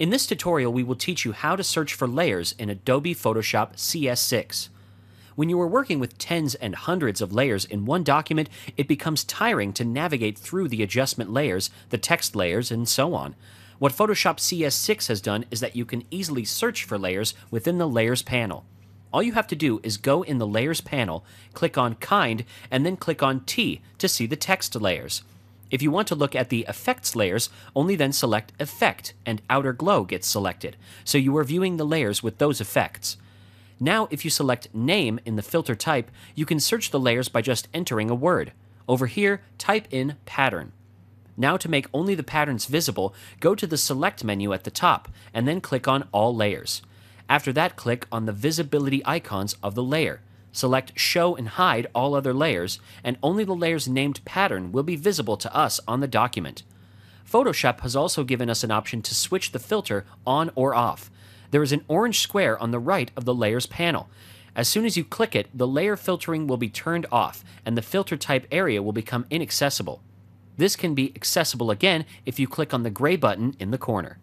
In this tutorial, we will teach you how to search for layers in Adobe Photoshop CS6. When you are working with tens and hundreds of layers in one document, it becomes tiring to navigate through the adjustment layers, the text layers, and so on. What Photoshop CS6 has done is that you can easily search for layers within the Layers panel. All you have to do is go in the Layers panel, click on Kind, and then click on T to see the text layers. If you want to look at the effects layers, only then select Effect and Outer Glow gets selected, so you are viewing the layers with those effects. Now, if you select Name in the filter type, you can search the layers by just entering a word. Over here, type in Pattern. Now to make only the patterns visible, go to the Select menu at the top, and then click on All Layers. After that, click on the visibility icons of the layer. Select Show and Hide all other layers, and only the layers named Pattern will be visible to us on the document. Photoshop has also given us an option to switch the filter on or off. There is an orange square on the right of the Layers panel. As soon as you click it, the layer filtering will be turned off, and the filter type area will become inaccessible. This can be accessible again if you click on the gray button in the corner.